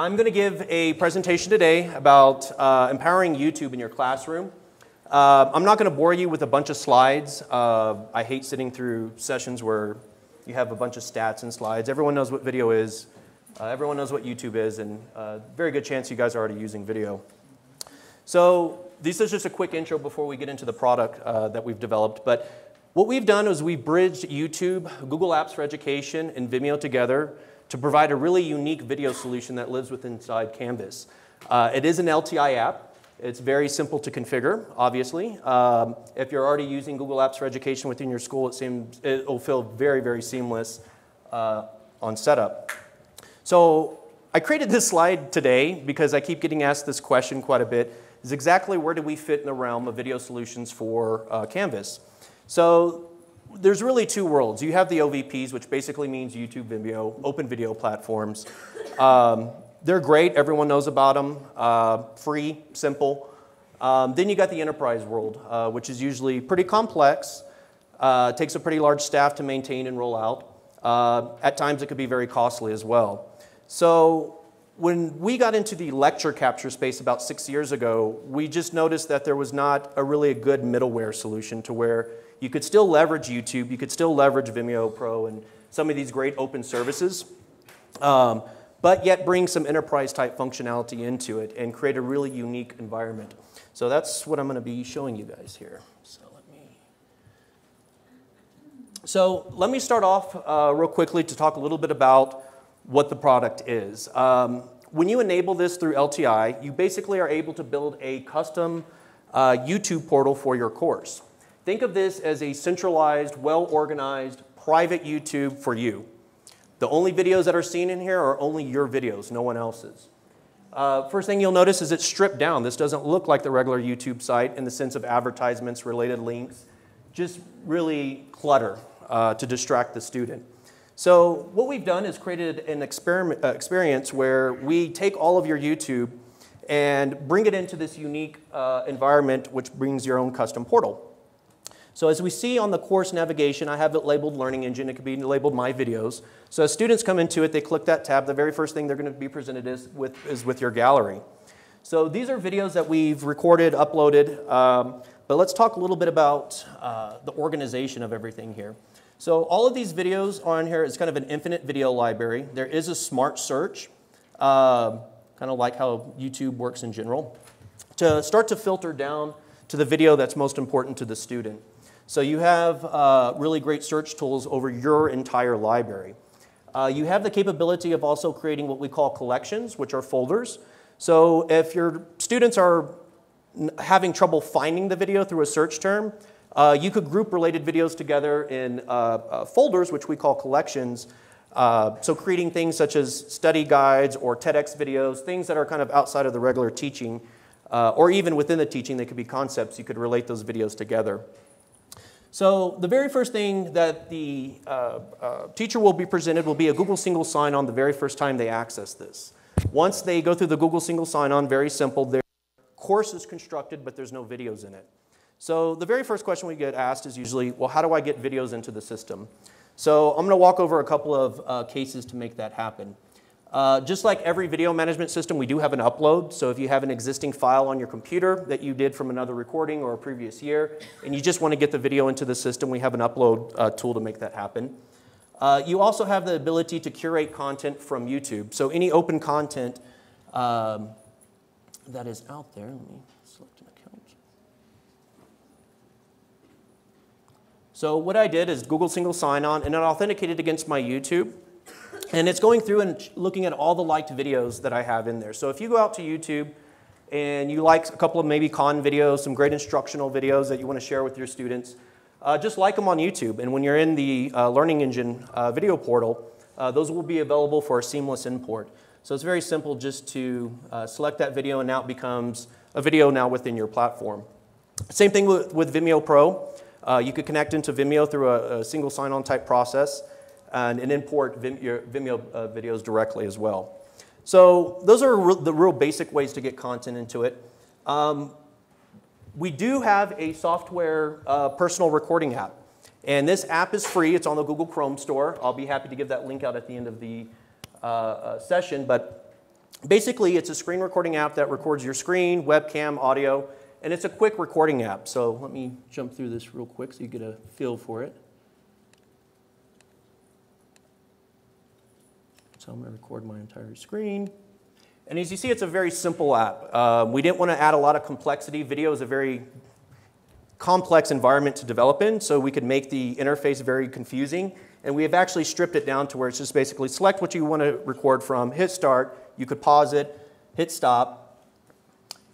I'm going to give a presentation today about uh, empowering YouTube in your classroom. Uh, I'm not going to bore you with a bunch of slides. Uh, I hate sitting through sessions where you have a bunch of stats and slides. Everyone knows what video is. Uh, everyone knows what YouTube is, and uh, very good chance you guys are already using video. So this is just a quick intro before we get into the product uh, that we've developed. But what we've done is we've bridged YouTube, Google Apps for Education, and Vimeo together to provide a really unique video solution that lives within inside Canvas. Uh, it is an LTI app. It's very simple to configure, obviously. Um, if you're already using Google Apps for Education within your school, it seems, it'll feel very, very seamless uh, on setup. So I created this slide today because I keep getting asked this question quite a bit, is exactly where do we fit in the realm of video solutions for uh, Canvas? So there's really two worlds. You have the OVPs, which basically means YouTube Vimeo, open video platforms. Um, they're great. Everyone knows about them. Uh, free, simple. Um, then you got the enterprise world, uh, which is usually pretty complex. Uh, takes a pretty large staff to maintain and roll out. Uh, at times, it could be very costly as well. So when we got into the lecture capture space about six years ago, we just noticed that there was not a really a good middleware solution to where you could still leverage YouTube, you could still leverage Vimeo Pro and some of these great open services, um, but yet bring some enterprise type functionality into it and create a really unique environment. So that's what I'm going to be showing you guys here. So let me, so let me start off uh, real quickly to talk a little bit about what the product is. Um, when you enable this through LTI, you basically are able to build a custom uh, YouTube portal for your course. Think of this as a centralized, well-organized, private YouTube for you. The only videos that are seen in here are only your videos, no one else's. Uh, first thing you'll notice is it's stripped down. This doesn't look like the regular YouTube site in the sense of advertisements, related links, just really clutter uh, to distract the student. So what we've done is created an experiment, uh, experience where we take all of your YouTube and bring it into this unique uh, environment which brings your own custom portal. So as we see on the course navigation, I have it labeled Learning Engine. It could be labeled My Videos. So as students come into it, they click that tab. The very first thing they're going to be presented is with, is with your gallery. So these are videos that we've recorded, uploaded. Um, but let's talk a little bit about uh, the organization of everything here. So all of these videos on here is kind of an infinite video library. There is a smart search, uh, kind of like how YouTube works in general, to start to filter down to the video that's most important to the student. So you have uh, really great search tools over your entire library. Uh, you have the capability of also creating what we call collections, which are folders. So if your students are having trouble finding the video through a search term, uh, you could group related videos together in uh, uh, folders, which we call collections. Uh, so creating things such as study guides or TEDx videos, things that are kind of outside of the regular teaching, or even within the teaching, they could be concepts. You could relate those videos together. So the very first thing that the uh, uh, teacher will be presented will be a Google single sign-on the very first time they access this. Once they go through the Google single sign-on, very simple, their course is constructed, but there's no videos in it. So the very first question we get asked is usually, well, how do I get videos into the system? So I'm going to walk over a couple of uh, cases to make that happen. Uh, just like every video management system, we do have an upload. So if you have an existing file on your computer that you did from another recording or a previous year, and you just want to get the video into the system, we have an upload uh, tool to make that happen. Uh, you also have the ability to curate content from YouTube. So any open content um, that is out there, let me select an account. So what I did is Google single sign-on, and it authenticated against my YouTube. And it's going through and looking at all the liked videos that I have in there. So if you go out to YouTube and you like a couple of maybe Khan videos, some great instructional videos that you want to share with your students, uh, just like them on YouTube. And when you're in the uh, Learning Engine uh, video portal, uh, those will be available for a seamless import. So it's very simple just to uh, select that video and now it becomes a video now within your platform. Same thing with, with Vimeo Pro. Uh, you could connect into Vimeo through a, a single sign-on type process and, and import Vimeo uh, videos directly as well. So those are the real basic ways to get content into it. Um, we do have a software uh, personal recording app. And this app is free. It's on the Google Chrome store. I'll be happy to give that link out at the end of the uh, uh, session. But basically, it's a screen recording app that records your screen, webcam, audio, and it's a quick recording app. So let me jump through this real quick so you get a feel for it. So I'm going to record my entire screen. And as you see, it's a very simple app. Uh, we didn't want to add a lot of complexity. Video is a very complex environment to develop in, so we could make the interface very confusing. And we have actually stripped it down to where it's just basically select what you want to record from, hit start, you could pause it, hit stop,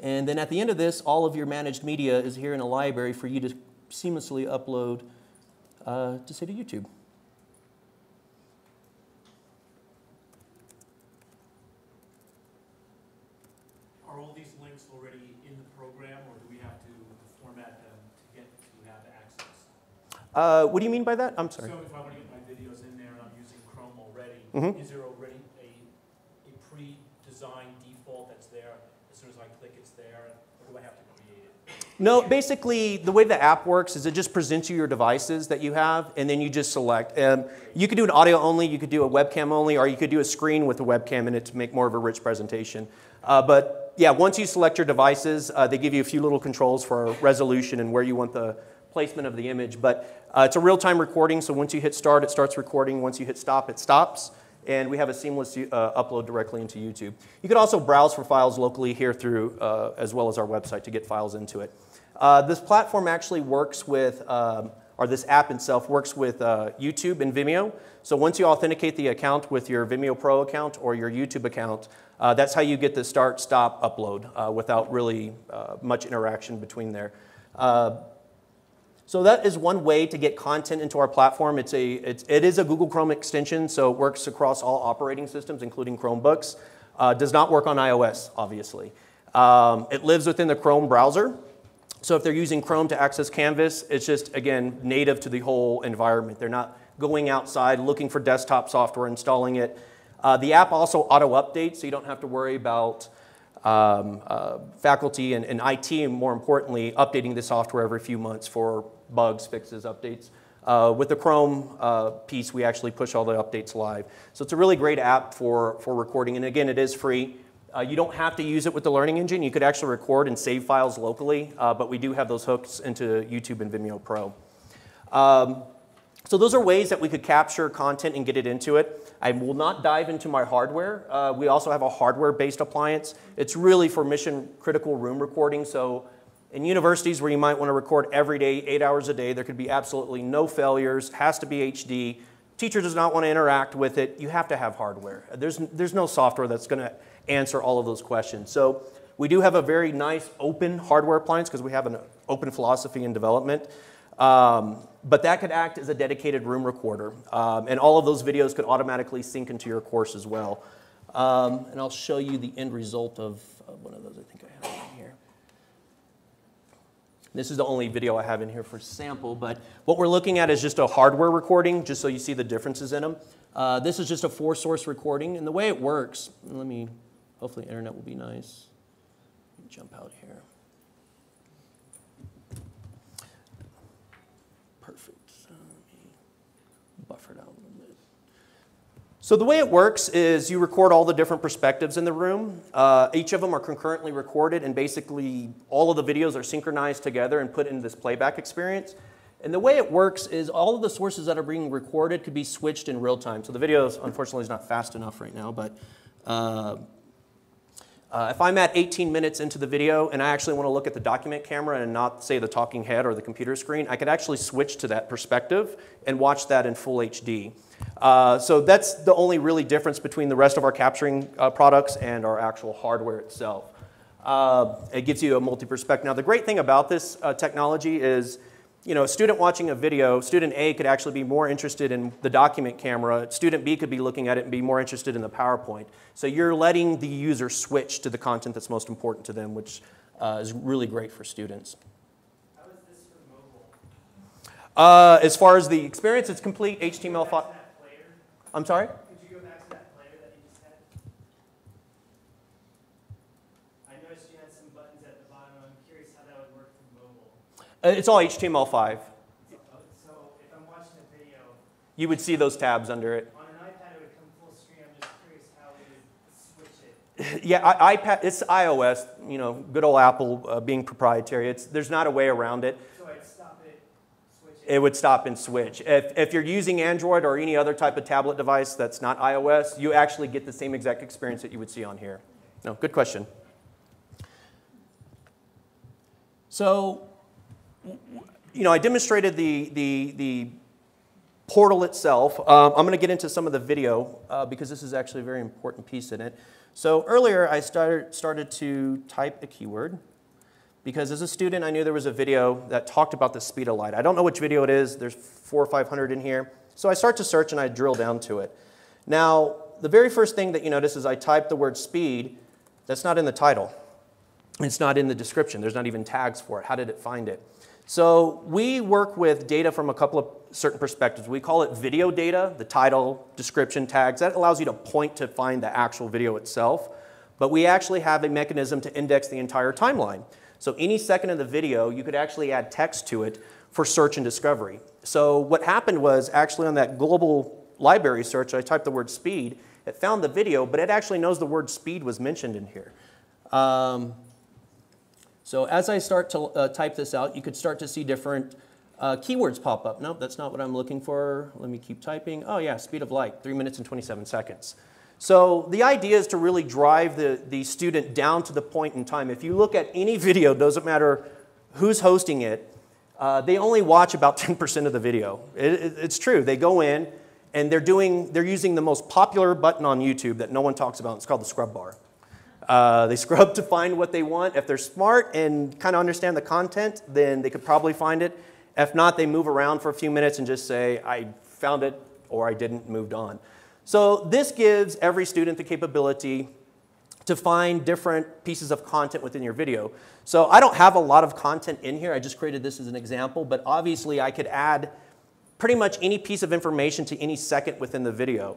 and then at the end of this, all of your managed media is here in a library for you to seamlessly upload uh, to say to YouTube. Uh, what do you mean by that? I'm sorry. So if I want to get my videos in there and I'm using Chrome already, mm-hmm. is there already a, a pre-designed default that's there? As soon as I click, it's there, or do I have to create it? No, basically, the way the app works is it just presents you your devices that you have, and then you just select. Um, you could do an audio only, you could do a webcam only, or you could do a screen with a webcam in it to make more of a rich presentation. Uh, but yeah, once you select your devices, uh, they give you a few little controls for resolution and where you want the placement of the image. But uh, it's a real-time recording, so once you hit start, it starts recording. Once you hit stop, it stops. And we have a seamless uh, upload directly into YouTube. You can also browse for files locally here through, uh, as well as our website to get files into it. Uh, this platform actually works with, um, or this app itself works with uh, YouTube and Vimeo. So once you authenticate the account with your Vimeo Pro account or your YouTube account, uh, that's how you get the start, stop, upload without really much interaction between there. So that is one way to get content into our platform. It's a, it's, it is a Google Chrome extension, so it works across all operating systems, including Chromebooks. Uh, does not work on iOS, obviously. Um, it lives within the Chrome browser. So if they're using Chrome to access Canvas, it's just, again, native to the whole environment. They're not going outside, looking for desktop software, installing it. Uh, the app also auto-updates, so you don't have to worry about um, uh, faculty and, and IT, more importantly, updating the software every few months for bugs, fixes, updates. Uh, with the Chrome uh, piece, we actually push all the updates live. So it's a really great app for, for recording. And again, it is free. Uh, you don't have to use it with the Learning Engine. You could actually record and save files locally, uh, but we do have those hooks into YouTube and Vimeo Pro. Um, so those are ways that we could capture content and get it into it. I will not dive into my hardware. Uh, we also have a hardware-based appliance. It's really for mission critical room recording. So in universities where you might want to record every day, eight hours a day, there could be absolutely no failures, has to be HD. Teacher does not want to interact with it. You have to have hardware. There's, there's no software that's going to answer all of those questions. So we do have a very nice open hardware appliance because we have an open philosophy in development. Um, but that could act as a dedicated room recorder. Um, and all of those videos could automatically sync into your course as well. Um, and I'll show you the end result of, of one of those I think. This is the only video I have in here for sample, but what we're looking at is just a hardware recording, just so you see the differences in them. Uh, this is just a four source recording, and the way it works, let me, hopefully internet will be nice. Jump out here. Perfect. So let me buffer it out so the way it works is you record all the different perspectives in the room. Uh, each of them are concurrently recorded, and basically all of the videos are synchronized together and put into this playback experience. And the way it works is all of the sources that are being recorded could be switched in real time. So the video, unfortunately, is not fast enough right now, but uh, uh, if I'm at 18 minutes into the video and I actually want to look at the document camera and not, say, the talking head or the computer screen, I could actually switch to that perspective and watch that in full HD. Uh, so that's the only really difference between the rest of our capturing uh, products and our actual hardware itself. Uh, it gives you a multi-perspective. Now, the great thing about this uh, technology is, you know, a student watching a video, student A could actually be more interested in the document camera. Student B could be looking at it and be more interested in the PowerPoint. So you're letting the user switch to the content that's most important to them, which uh, is really great for students. How is this for mobile? as far as the experience, it's complete HTML5. I'm sorry? Could you go back to that player that you just had? I noticed you had some buttons at the bottom. I'm curious how that would work for mobile. Uh, it's all HTML5. So, if I'm you would see those tabs under it. On an iPad, it would come full screen. I'm just curious how we would switch it. Yeah, I, iPad, it's iOS, you know, good old Apple uh, being proprietary. It's, there's not a way around it. So I'd stop it, switch it. It would stop and switch. If, if you're using Android or any other type of tablet device that's not iOS, you actually get the same exact experience that you would see on here. No, good question. So, you know, I demonstrated the, the, the portal itself. Um, I'm going to get into some of the video uh, because this is actually a very important piece in it. So earlier I started, started to type a keyword because as a student I knew there was a video that talked about the speed of light. I don't know which video it is. There's four or 500 in here. So I start to search and I drill down to it. Now, the very first thing that you notice is I type the word speed. That's not in the title. It's not in the description. There's not even tags for it. How did it find it? So we work with data from a couple of certain perspectives. We call it video data, the title, description, tags. That allows you to point to find the actual video itself. But we actually have a mechanism to index the entire timeline. So any second of the video, you could actually add text to it for search and discovery. So what happened was actually on that global library search, I typed the word speed, it found the video, but it actually knows the word speed was mentioned in here. Um, so as I start to uh, type this out, you could start to see different uh, keywords pop up. Nope, that's not what I'm looking for. Let me keep typing. Oh yeah, speed of light, 3 minutes and 27 seconds. So the idea is to really drive the, the student down to the point in time. If you look at any video, doesn't matter who's hosting it, uh, they only watch about 10% of the video. It, it, it's true. They go in and they're, doing, they're using the most popular button on YouTube that no one talks about. It's called the scrub bar. Uh, they scrub to find what they want. If they're smart and kind of understand the content, then they could probably find it. If not, they move around for a few minutes and just say, I found it or I didn't, moved on. So this gives every student the capability to find different pieces of content within your video. So I don't have a lot of content in here. I just created this as an example, but obviously I could add pretty much any piece of information to any second within the video.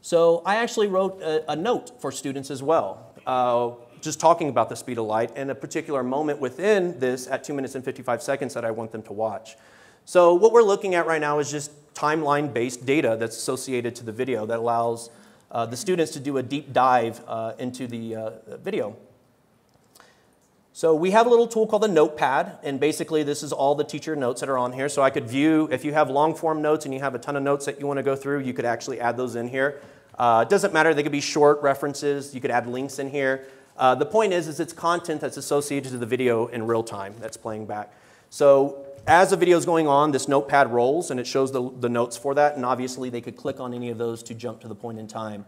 So I actually wrote a, a note for students as well uh, just talking about the speed of light and a particular moment within this at 2 minutes and 55 seconds that I want them to watch. So what we're looking at right now is just timeline-based data that's associated to the video that allows uh, the students to do a deep dive uh, into the uh, video. So we have a little tool called the Notepad, and basically this is all the teacher notes that are on here. So I could view, if you have long form notes and you have a ton of notes that you want to go through, you could actually add those in here. Uh, it doesn't matter, they could be short references, you could add links in here. Uh, the point is, is it's content that's associated to the video in real time that's playing back. So as the video is going on, this notepad rolls and it shows the, the notes for that, and obviously they could click on any of those to jump to the point in time.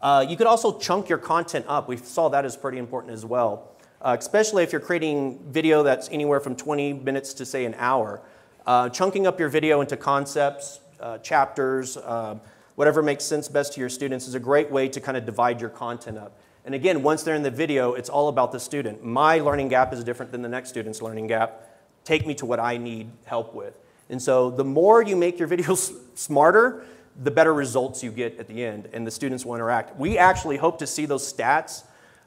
Uh, you could also chunk your content up. We saw that as pretty important as well, uh, especially if you're creating video that's anywhere from 20 minutes to say an hour. Uh, chunking up your video into concepts, uh, chapters, uh, whatever makes sense best to your students is a great way to kind of divide your content up. And again, once they're in the video, it's all about the student. My learning gap is different than the next student's learning gap. Take me to what I need help with. And so the more you make your videos smarter, the better results you get at the end, and the students will interact. We actually hope to see those stats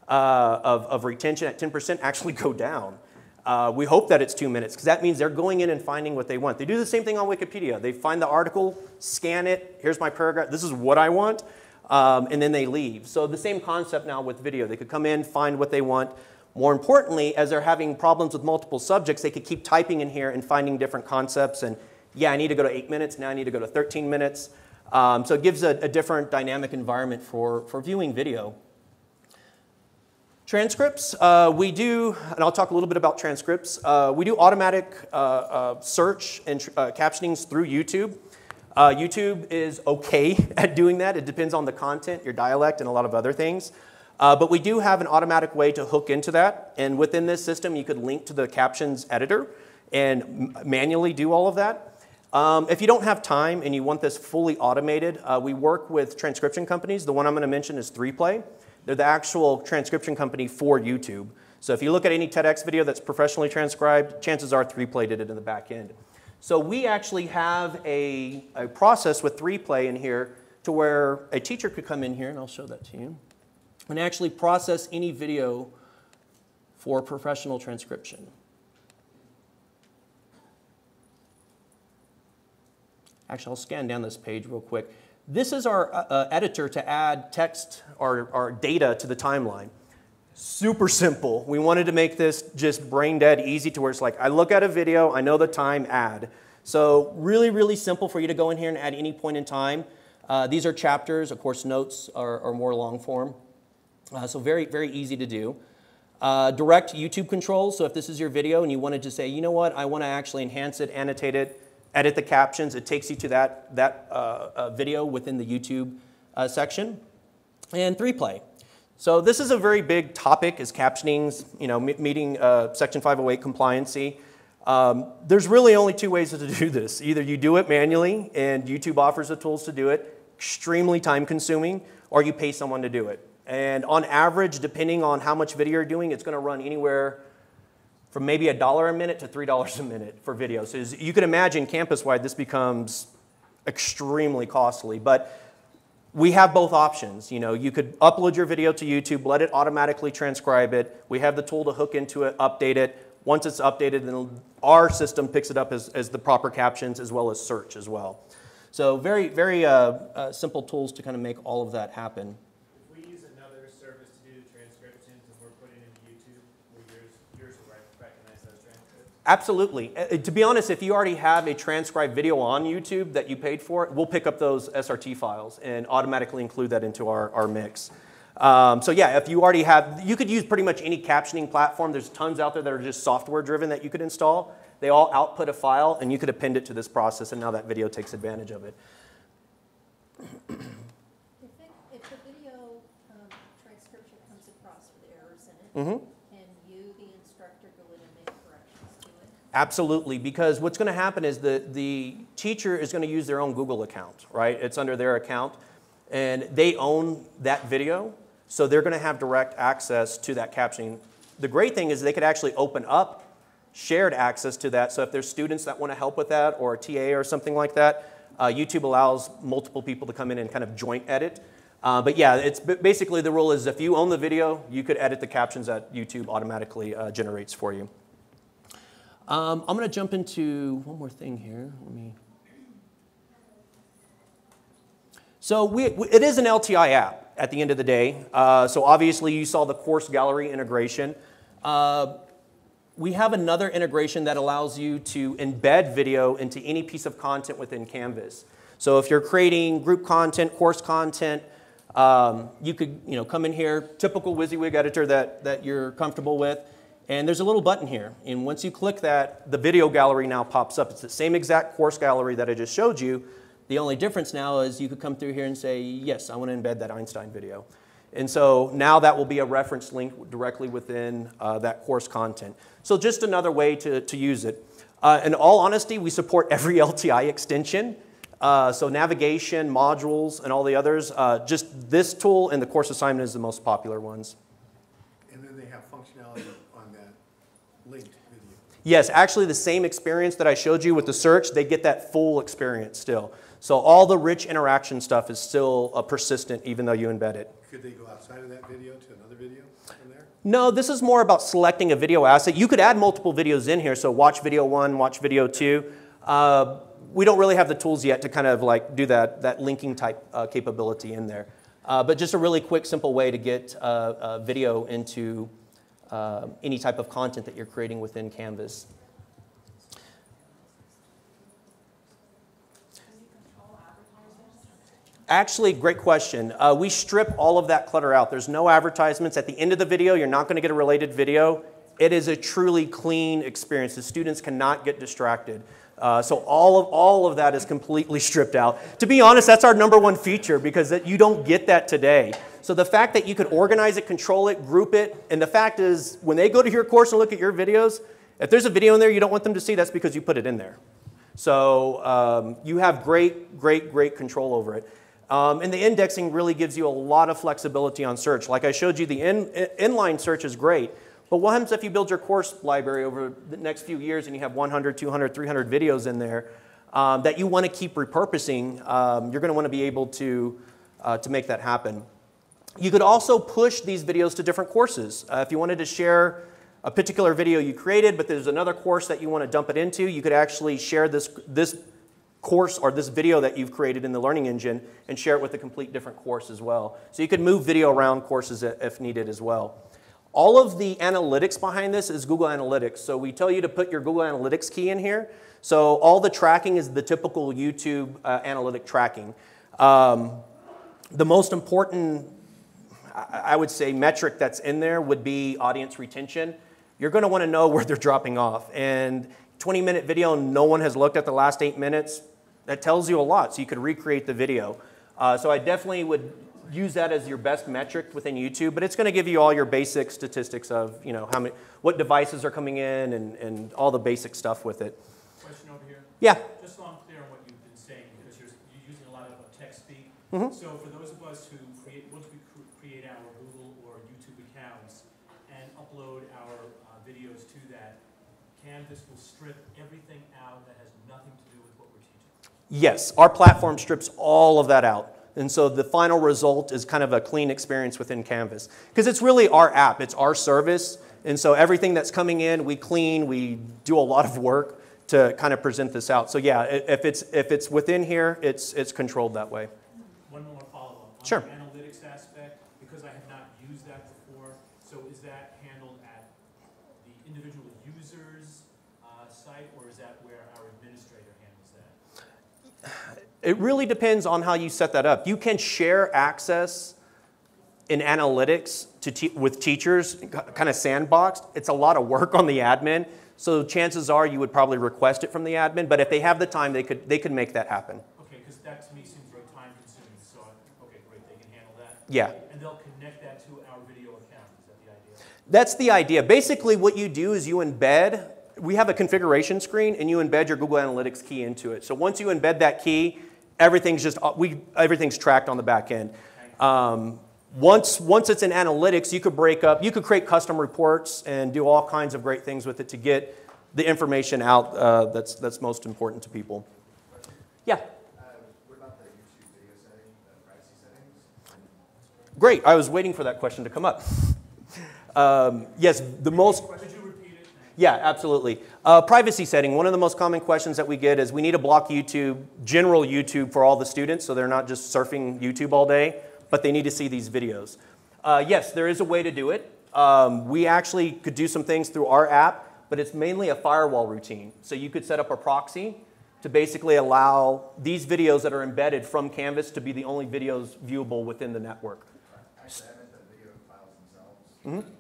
uh, of, of retention at 10% actually go down. Uh, we hope that it's two minutes because that means they're going in and finding what they want. They do the same thing on Wikipedia. They find the article, scan it, here's my paragraph, this is what I want, um, and then they leave. So the same concept now with video. They could come in, find what they want. More importantly, as they're having problems with multiple subjects, they could keep typing in here and finding different concepts. And yeah, I need to go to eight minutes, now I need to go to 13 minutes. Um, so it gives a, a different dynamic environment for, for viewing video. Transcripts, uh, we do, and I'll talk a little bit about transcripts. Uh, we do automatic uh, uh search and uh, captionings through YouTube. Uh, YouTube is okay at doing that. It depends on the content, your dialect, and a lot of other things. but we do have an automatic way to hook into that. And within this system, you could link to the captions editor and manually do all of that. Um, if you don't have time and you want this fully automated, we work with transcription companies. The one I'm going to mention is 3Play. They're the actual transcription company for YouTube. So if you look at any TEDx video that's professionally transcribed, chances are 3Play did it in the back end. So we actually have a, a process with 3Play in here to where a teacher could come in here, and I'll show that to you, and actually process any video for professional transcription. actually, I'll scan down this page real quick. This is our uh, uh, editor to add text or, data to the timeline. Super simple. We wanted to make this just brain dead easy to where it's like, I look at a video, I know the time, add. So really, really simple for you to go in here and add any point in time. Uh, these are chapters. Of course, notes are, are more long form. Uh, so very, very easy to do. Uh, direct YouTube controls. So if this is your video and you wanted to say, you know what, I want to actually enhance it, annotate it, edit the captions, it takes you to that, that uh, uh, video within the YouTube uh, section. And 3Play. So this is a very big topic is captionings, you know, meeting uh, Section 508 compliancy. Um, there's really only two ways to do this. Either you do it manually and YouTube offers the tools to do it, extremely time consuming, or you pay someone to do it. And on average, depending on how much video you're doing, it's going to run anywhere from maybe a dollar a minute to three dollars a minute for videos. So as you can imagine, campus-wide, this becomes extremely costly. But we have both options. You know, you could upload your video to YouTube, let it automatically transcribe it. We have the tool to hook into it, update it. Once it's updated, then our system picks it up as, as the proper captions as well as search as well. So very, very uh, uh, simple tools to kind of make all of that happen. Absolutely. Uh, to be honest, if you already have a transcribed video on YouTube that you paid for, we'll pick up those SRT files and automatically include that into our, our mix. Um, so yeah, if you already have, you could use pretty much any captioning platform. There's tons out there that are just software driven that you could install. They all output a file and you could append it to this process and now that video takes advantage of it. If, it, if the video um, transcription comes across with errors in it, Mm-hmm. can you, the instructor, go in and make corrections to it? Absolutely, because what's going to happen is the, the teacher is going to use their own Google account, right? It's under their account, and they own that video, so they're going to have direct access to that captioning. The great thing is they could actually open up shared access to that, so if there's students that want to help with that, or a TA or something like that, uh, YouTube allows multiple people to come in and kind of joint edit. Uh, but yeah, it's basically the rule is if you own the video, you could edit the captions that YouTube automatically uh, generates for you. Um, I'm going to jump into one more thing here. Let me. So we, it is an LTI app at the end of the day. Uh, so obviously you saw the course gallery integration. Uh, we have another integration that allows you to embed video into any piece of content within Canvas. So if you're creating group content, course content, um, you could you know, come in here, typical WYSIWYG editor that, that you're comfortable with, and there's a little button here. And once you click that, the video gallery now pops up. It's the same exact course gallery that I just showed you. The only difference now is you could come through here and say, yes, I want to embed that Einstein video. And so now that will be a reference link directly within uh, that course content. So just another way to, to use it. Uh, in all honesty, we support every LTI extension. Uh, so navigation, modules, and all the others. Uh, just this tool and the course assignment is the most popular ones. And then they have functionality on that linked video. Yes, actually the same experience that I showed you with the search, they get that full experience still. So all the rich interaction stuff is still uh, persistent even though you embed it. Could they go outside of that video to another video from there? No, this is more about selecting a video asset. You could add multiple videos in here, so watch video one, watch video two. Uh, we don't really have the tools yet to kind of like do that, that linking type uh, capability in there. Uh, but just a really quick, simple way to get uh, video into uh, any type of content that you're creating within Canvas. Actually, great question. Uh, we strip all of that clutter out. There's no advertisements. At the end of the video, you're not going to get a related video. It is a truly clean experience. The students cannot get distracted. Uh, so all of, all of that is completely stripped out. To be honest, that's our number one feature because that, you don't get that today. So the fact that you could organize it, control it, group it, and the fact is when they go to your course and look at your videos, if there's a video in there you don't want them to see, that's because you put it in there. So um, you have great, great, great control over it. Um, and the indexing really gives you a lot of flexibility on search. Like I showed you, the in, inline search is great. But what happens if you build your course library over the next few years and you have 100, 200, 300 videos in there um, that you want to keep repurposing? Um, you're going to want to be able to, uh, to make that happen. You could also push these videos to different courses. Uh, if you wanted to share a particular video you created, but there's another course that you want to dump it into, you could actually share this, this course or this video that you've created in the Learning Engine and share it with a complete different course as well. So you could move video around courses if needed as well. All of the analytics behind this is Google Analytics. So we tell you to put your Google Analytics key in here. So all the tracking is the typical YouTube uh, analytic tracking. Um, the most important I would say metric that's in there would be audience retention. You're going to want to know where they're dropping off. And 20 minute video, no one has looked at the last eight minutes. That tells you a lot, so you could recreate the video. Uh, so I definitely would use that as your best metric within YouTube, but it's going to give you all your basic statistics of, you know, how many, what devices are coming in and, and all the basic stuff with it. Question over here. Yeah, Just so I'm clear on what you've been saying, because you're, you're using a lot of text speak. Mhm. So for those of us who create, once we cr- create our Google or YouTube accounts and upload our uh, videos to that, Canvas will strip everything out that has nothing to do with what we're teaching. Yes, our platform strips all of that out. And so the final result is kind of a clean experience within Canvas. Because it's really our app, it's our service. And so everything that's coming in, we clean, we do a lot of work to kind of present this out. So yeah, if it's, if it's within here, it's, it's controlled that way. One more follow-up. Sure. On the analytics aspect, because I have not used that before, so is that handled at the individual user's uh, site, or is that where our administrator handles that? It really depends on how you set that up. You can share access in analytics to te- with teachers, kind of sandboxed. It's a lot of work on the admin. So chances are you would probably request it from the admin, but if they have the time, they could, they could make that happen. Okay, because that to me seems very time consuming, so, I- okay, great, they can handle that. Yeah. And they'll connect that to our video account, is that the idea? That's the idea. Basically, what you do is you embed, we have a configuration screen, and you embed your Google Analytics key into it. So once you embed that key, everything's just, we, everything's tracked on the back end. Um, once, once it's in analytics, you could break up, you could create custom reports and do all kinds of great things with it to get the information out uh, that's, that's most important to people. Yeah. What about the YouTube video setting, the privacy settings? Great. I was waiting for that question to come up. Um, yes, the most. Could you repeat it? Thank Yeah, absolutely. Uh, privacy setting. One of the most common questions that we get is we need to block YouTube, general YouTube, for all the students, so they're not just surfing YouTube all day, but they need to see these videos. Uh, yes, there is a way to do it. Um, we actually could do some things through our app, but it's mainly a firewall routine. So you could set up a proxy to basically allow these videos that are embedded from Canvas to be the only videos viewable within the network. Actually, the video files themselves. Mhm.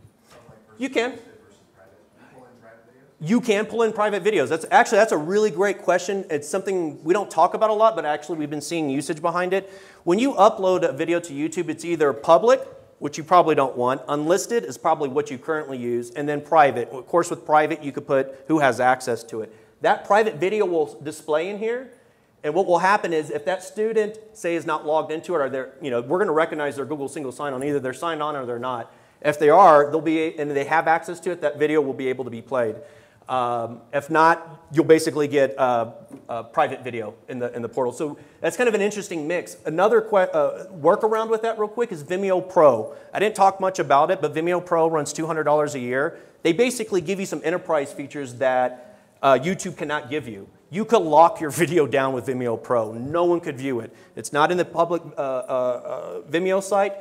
Like You can. posted Versus private. You pull in private videos? You can pull in private videos. That's actually that's a really great question. It's something we don't talk about a lot, but actually we've been seeing usage behind it. When you upload a video to YouTube, it's either public, which you probably don't want, unlisted is probably what you currently use, and then private. Of course, with private, you could put who has access to it. That private video will display in here, and what will happen is if that student, say, is not logged into it, or they're, you know, we're going to recognize their Google single sign-on. Either they're signed on or they're not. If they are, they'll be, and they have access to it, that video will be able to be played. Um, if not, you'll basically get uh, private video in the, in the portal. So that's kind of an interesting mix. Another uh, workaround with that, real quick, is Vimeo Pro. I didn't talk much about it, but Vimeo Pro runs $200 a year. They basically give you some enterprise features that uh, YouTube cannot give you. You could lock your video down with Vimeo Pro. No one could view it. It's not in the public uh, uh, Vimeo site,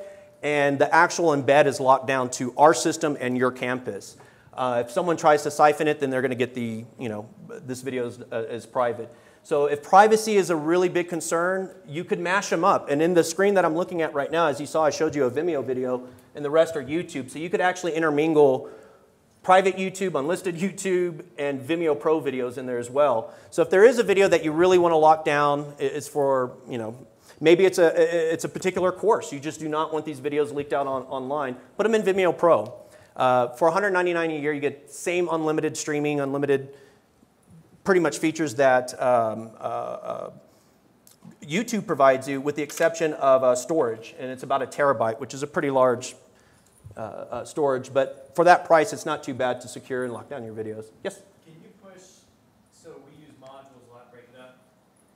and the actual embed is locked down to our system and your campus. Uh, if someone tries to siphon it, then they're going to get the, you know, this video is, uh, is private. So if privacy is a really big concern, you could mash them up. And in the screen that I'm looking at right now, as you saw, I showed you a Vimeo video, and the rest are YouTube. So you could actually intermingle private YouTube, unlisted YouTube, and Vimeo Pro videos in there as well. So if there is a video that you really want to lock down, it's for, you know, maybe it's a, it's a particular course. You just do not want these videos leaked out on, online. Put them in Vimeo Pro. Uh, for $199 a year, you get same unlimited streaming, unlimited pretty much features that um, uh, uh, YouTube provides you, with the exception of uh, storage, and it's about a terabyte, which is a pretty large uh, uh, storage. But for that price, it's not too bad to secure and lock down your videos. Yes. Can you push, so we use modules a lot, break it up.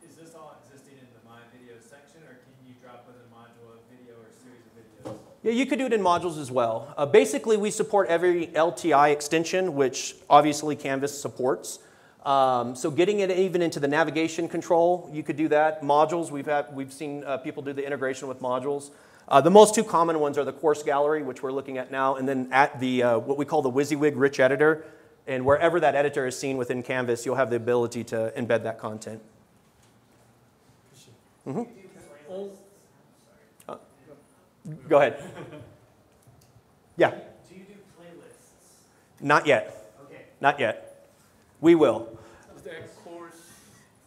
Is this all existing in the My Video section, or can you drop in a module of video or series of videos? Yeah, you could do it in modules as well. Uh, basically, we support every LTI extension, which obviously Canvas supports. Um, so getting it even into the navigation control, you could do that. Modules, we've, had, we've seen uh, people do the integration with modules. Uh, the most two common ones are the course gallery, which we're looking at now, and then at the uh, what we call the WYSIWYG rich editor. And wherever that editor is seen within Canvas, you'll have the ability to embed that content. Mhm. All, Go ahead. Yeah, Do you do playlists? not yet. Okay. Not yet. We will. Is that course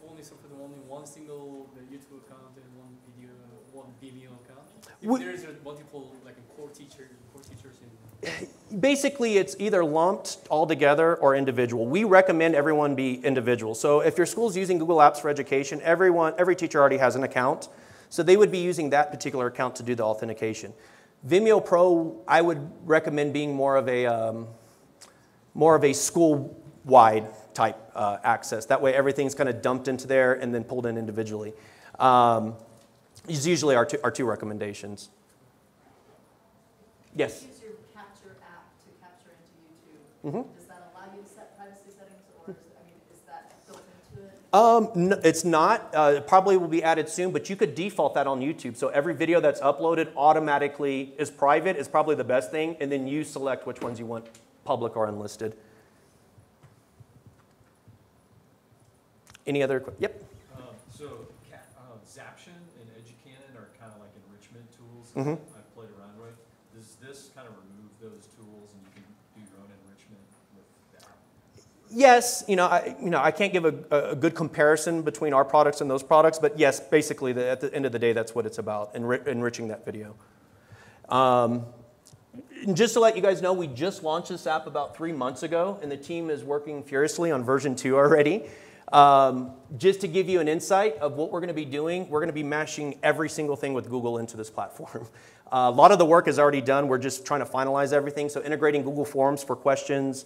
only support only one single the YouTube account and one video, one Vimeo account? If We- there is a multiple, like a core teacher, core teachers in. Basically, it's either lumped all together or individual. We recommend everyone be individual. So if your school's using Google Apps for Education, everyone, every teacher already has an account. So they would be using that particular account to do the authentication. Vimeo Pro, I would recommend being more of a, um, more of a school-wide type uh, access. That way everything's kind of dumped into there and then pulled in individually. Um, is usually our two, our two recommendations. Yes? Use your capture app to capture into YouTube. Mhm. Does that allow you to set privacy settings, or is, I mean, is that built into it? Um, no, it's not. Uh, it probably will be added soon, but you could default that on YouTube. So every video that's uploaded automatically is private, is probably the best thing, and then you select which ones you want public or unlisted. Any other? Yep. Um, So, um, Zaption and EduCanon are kind of like enrichment tools Mhm. I've played around with. Does this kind of remove those tools and you can do your own enrichment with the app? Yes, you know, I, you know, I can't give a, a good comparison between our products and those products, but yes, basically, the, at the end of the day, that's what it's about, enri- enriching that video. Um, just to let you guys know, we just launched this app about three months ago, and the team is working furiously on version two already. Um, just to give you an insight of what we're going to be doing, we're going to be mashing every single thing with Google into this platform. Uh, a lot of the work is already done. We're just trying to finalize everything. So integrating Google Forms for questions.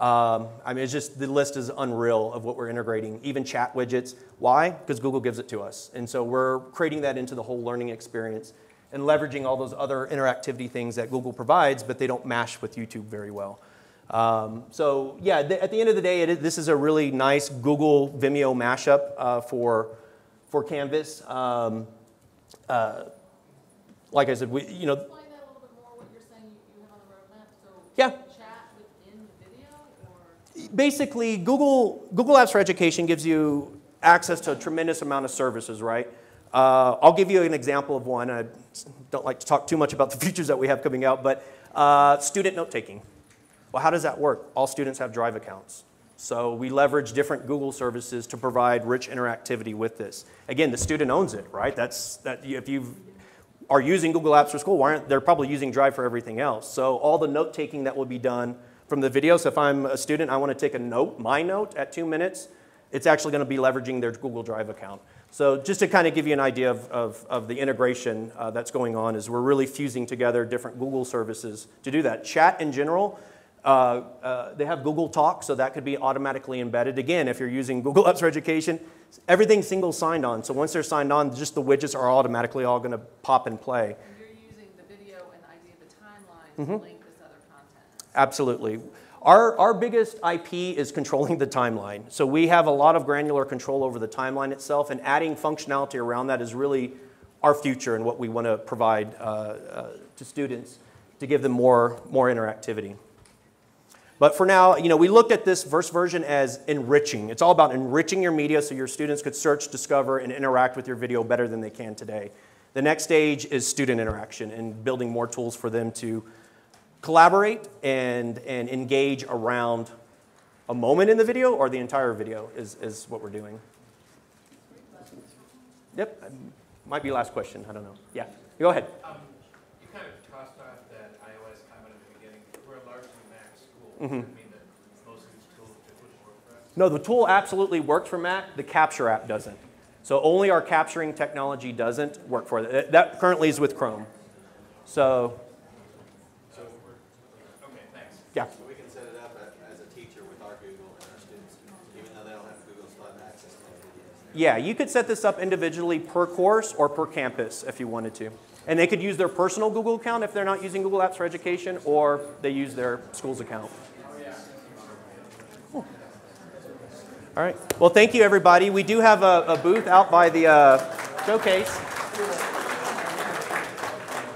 Um, I mean, it's just the list is unreal of what we're integrating. Even chat widgets. Why? Because Google gives it to us, and so we're creating that into the whole learning experience and leveraging all those other interactivity things that Google provides, but they don't mash with YouTube very well. Um, so yeah, th- at the end of the day, it is, this is a really nice Google Vimeo mashup uh, for for Canvas. Um, uh, like I said, we you know Explain that a little bit more, what you're saying you you have on the roadmap, so. Yeah. Chat within the video, or? Basically Google Google Apps for Education gives you access to a tremendous amount of services, right? Uh, I'll give you an example of one. I don't like to talk too much about the features that we have coming out, but uh, student note taking. Well, how does that work? All students have Drive accounts. So we leverage different Google services to provide rich interactivity with this. Again, the student owns it, right? That's that if you are using Google Apps for School, why aren't they're probably using Drive for everything else? So all the note taking that will be done from the video. So if I'm a student, I want to take a note, my note at two minutes, it's actually going to be leveraging their Google Drive account. So just to kind of give you an idea of, of, of the integration uh, that's going on is we're really fusing together different Google services to do that. Chat in general, uh, uh, they have Google Talk, so that could be automatically embedded. Again, if you're using Google Apps for Education, everything's single signed on. So once they're signed on, just the widgets are automatically all going to pop and play. And you're using the video and the idea of the timeline Mm-hmm. to link this other content. Absolutely. Our, our biggest IP is controlling the timeline. So we have a lot of granular control over the timeline itself, and adding functionality around that is really our future and what we want to provide uh, uh, to students to give them more, more interactivity. But for now, you know, we looked at this first version as enriching. It's all about enriching your media so your students could search, discover, and interact with your video better than they can today. The next stage is student interaction and building more tools for them to collaborate and, and engage around a moment in the video or the entire video is, is what we're doing. Yep, um, might be last question, I don't know. Yeah, go ahead. Um, you kind of crossed off that iOS comment at the beginning. We're a largely Mac school. Does mean that most of these tools wouldn't work for us? No, the tool absolutely works for Mac, the Capture app doesn't. So only our capturing technology doesn't work for it. That- That currently is with Chrome. So we're, okay, thanks. yeah. So we can set it up a- as a teacher with our Google and our students, even though they don't have Google, still have access to the videos. Yeah, you could set this up individually per course or per campus if you wanted to. And they could use their personal Google account if they're not using Google Apps for Education, or they use their school's account. Cool. All All right. Well, thank you, everybody. We do have a, a booth out by the uh, showcase.